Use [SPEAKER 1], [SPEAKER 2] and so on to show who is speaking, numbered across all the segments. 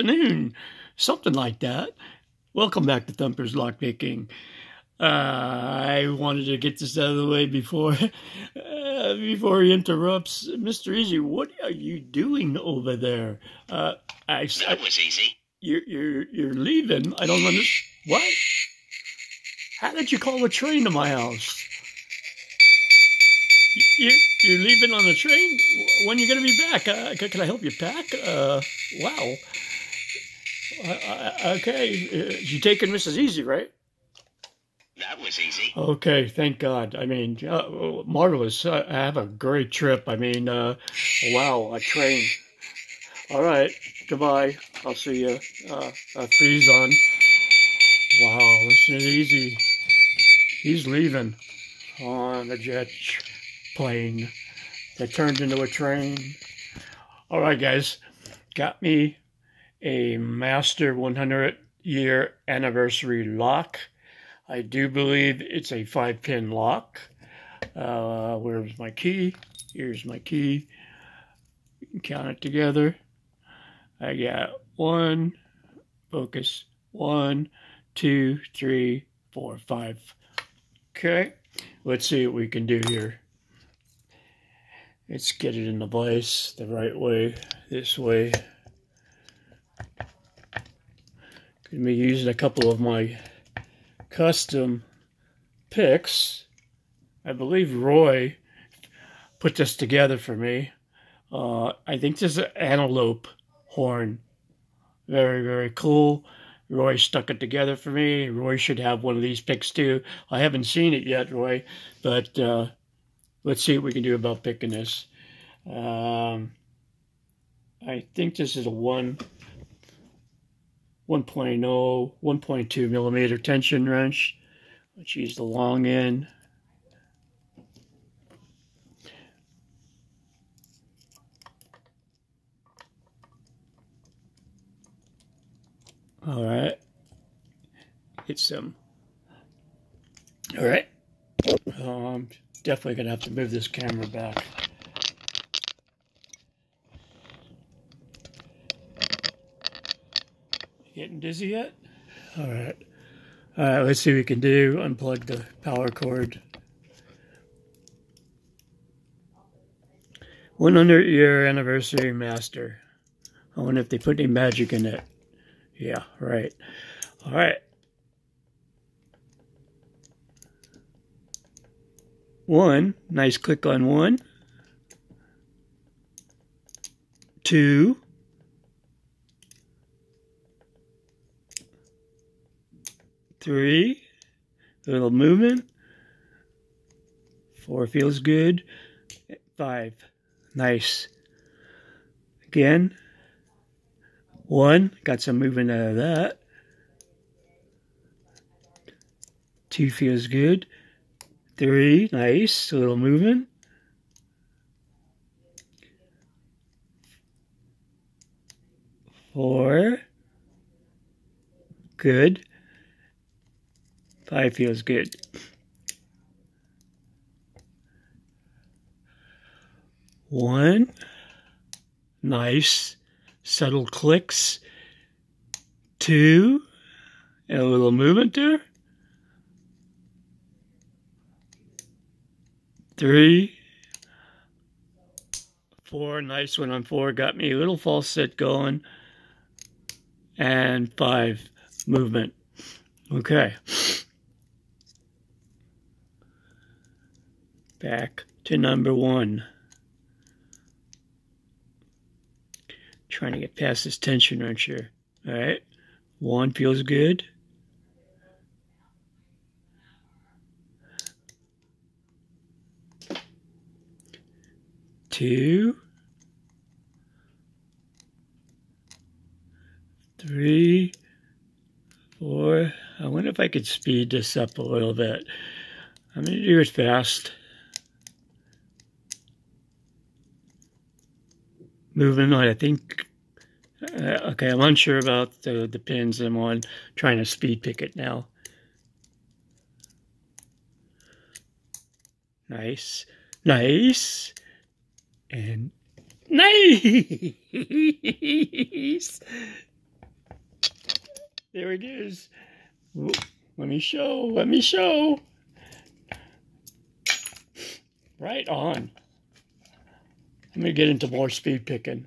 [SPEAKER 1] afternoon, something like that. Welcome back to Thumper's Lockpicking. Uh, I wanted to get this out of the way before uh, before he interrupts. Mr. Easy, what are you doing over there? Uh, I,
[SPEAKER 2] That was easy.
[SPEAKER 1] You're you're you're leaving. I don't understand. What? How did you call a train to my house? You you're leaving on the train. When are you going to be back? Uh, can, can I help you pack? Uh, wow. Uh, uh, okay, uh, you taking Mrs. Easy, right?
[SPEAKER 2] That was easy.
[SPEAKER 1] Okay, thank God. I mean, uh, marvelous. I have a great trip. I mean, uh, wow, a train. All right, goodbye. I'll see you. Uh, uh, freeze on. Wow, this is easy. He's leaving on a jet plane that turned into a train. All right, guys, got me a Master 100 year anniversary lock. I do believe it's a five pin lock. Uh, where's my key? Here's my key. Count it together. I got one, focus, one, two, three, four, five. Okay, let's see what we can do here. Let's get it in the place the right way, this way. Gonna be using a couple of my custom picks. I believe Roy put this together for me. Uh, I think this is an antelope horn. Very, very cool. Roy stuck it together for me. Roy should have one of these picks too. I haven't seen it yet, Roy, but uh, let's see what we can do about picking this. Um, I think this is a 1, 1.0, 1.2 millimeter tension wrench. Let's use the long end. All right. Hit some. All right. Um, I'm definitely to have to move this camera back. Getting dizzy yet? All right. All right, let's see what we can do. Unplug the power cord. 100 year anniversary master. I wonder if they put any magic in it. Yeah, right. All right. One, nice click on one. Two. Three, a little movement. Four feels good. Five, nice. Again, one, got some movement out of that. Two feels good. Three, nice, a little movement. Four, good. Five feels good. One, nice, subtle clicks. Two, and a little movement there. Three, four, nice one on four, got me a little false set going. And five, movement. Okay. Back to number one. Trying to get past this tension wrench here. All right. One feels good. Two. Three. Four. I wonder if I could speed this up a little bit. I'm going to do it fast. Moving on, I think. Uh, okay, I'm unsure about the, the pins I'm on. Trying to speed pick it now. Nice. Nice. And nice. There it is. Let me show. Let me show. Right on. I'm going to get into more speed picking.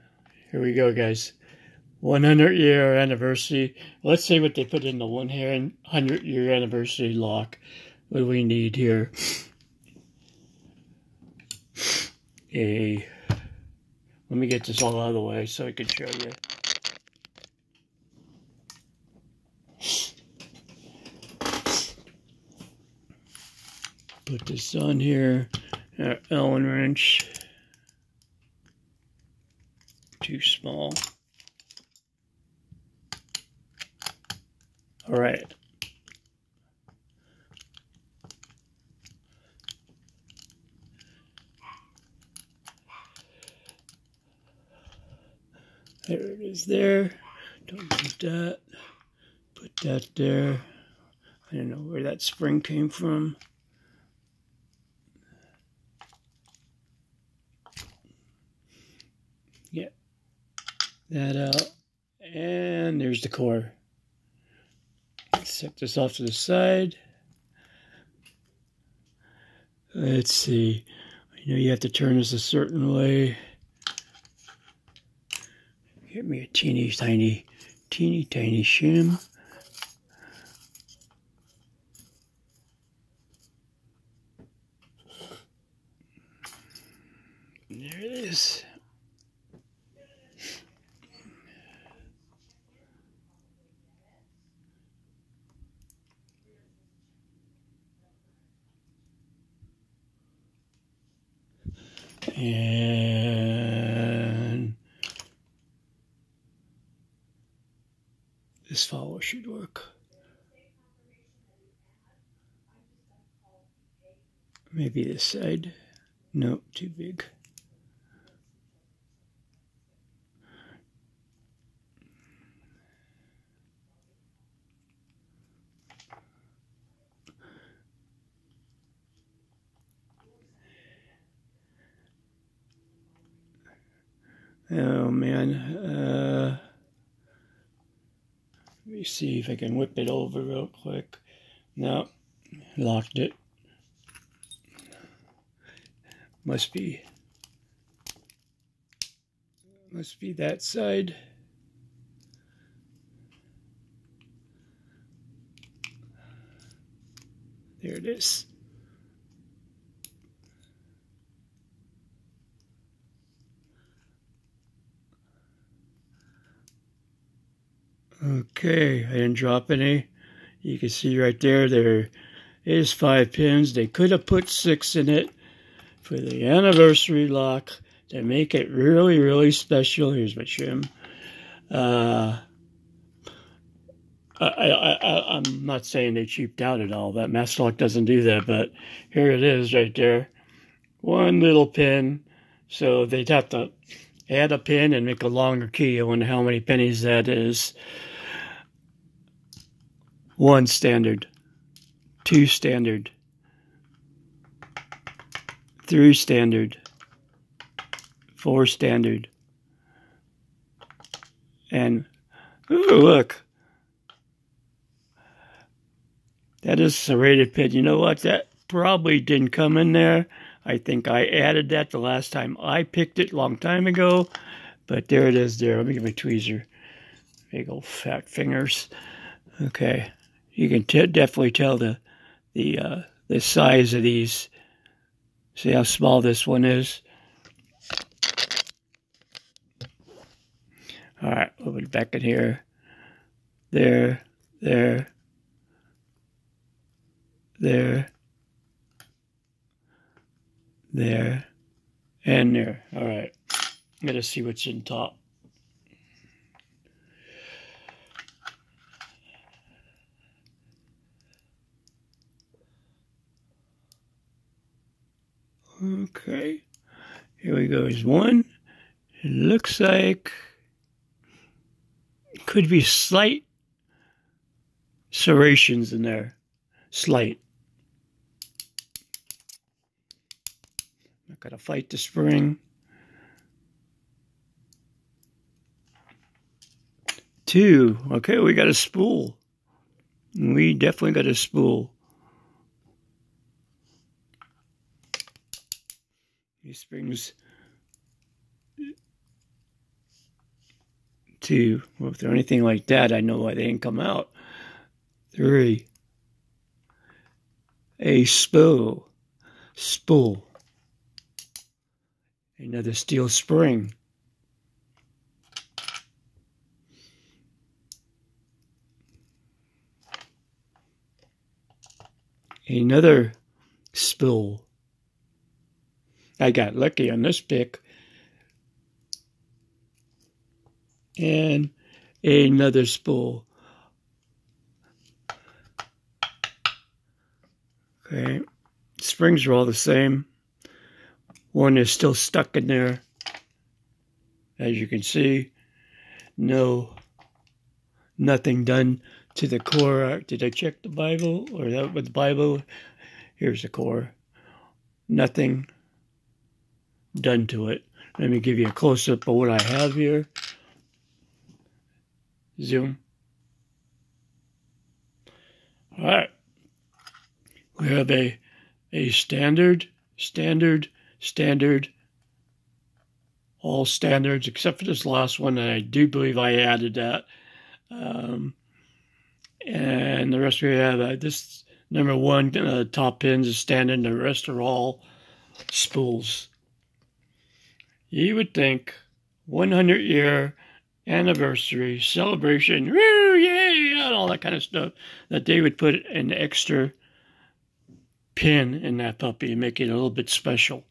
[SPEAKER 1] Here we go, guys. 100 year anniversary. Let's see what they put in the 100 year anniversary lock. What do we need here? A. Let me get this all out of the way so I can show you. Put this on here. Uh, Our Allen wrench. Too small. All right. There it is there. Don't put that. Put that there. I don't know where that spring came from. Get that out. And there's the core. Set this off to the side. Let's see. I know you have to turn this a certain way. Get me a teeny tiny, teeny tiny shim. There it is. And this follow should work. Maybe this side. No, too big. Oh man. Uh, let me see if I can whip it over real quick. No, locked it. Must be. Must be that side. There it is. Okay, I didn't drop any. You can see right there, there is five pins. They could have put six in it for the anniversary lock to make it really, really special. Here's my shim. Uh, I, I, I, I'm not saying they cheaped out at all. That Master Lock doesn't do that, but here it is right there. One little pin. So they'd have to add a pin and make a longer key. I wonder how many pennies that is. One standard, two standard, three standard, four standard, and ooh, look, that is serrated pin. You know what? That probably didn't come in there. I think I added that the last time I picked it long time ago, but there it is there. Let me get my tweezer. Big old fat fingers. Okay you can definitely tell the the uh, the size of these. See how small this one is. All right, we'll it back in here. There, there, there, there, and there. All right, I'm gonna see what's in top. Okay, here we go. Is one. It looks like could be slight serrations in there. Slight. Not gonna fight the spring. two. Okay, we got a spool. We definitely got a spool. Springs two. Well, if they're anything like that, I know why they didn't come out. Three. A spool. Spool. Another steel spring. Another spool. I got lucky on this pick. And another spool. Okay. Springs are all the same. One is still stuck in there. As you can see, no, nothing done to the core. Did I check the Bible or that with the Bible? Here's the core. Nothing done to it. Let me give you a close up of what I have here. Zoom. All right. We have a a standard, standard, standard, all standards except for this last one. And I do believe I added that. Um, and the rest we have uh, this number one uh, top pins is standard. The rest are all spools. You would think 100 year anniversary celebration, woo, yay, and all that kind of stuff, that they would put an extra pin in that puppy and make it a little bit special.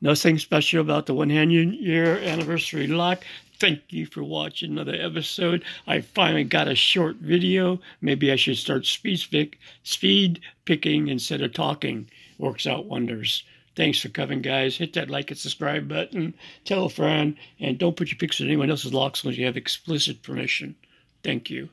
[SPEAKER 1] Nothing special about the 100 year anniversary lock. Thank you for watching another episode. I finally got a short video. Maybe I should start speed, speed picking instead of talking. Works out wonders. Thanks for coming, guys. Hit that like and subscribe button. Tell a friend. And don't put your pictures in anyone else's locks unless you have explicit permission. Thank you.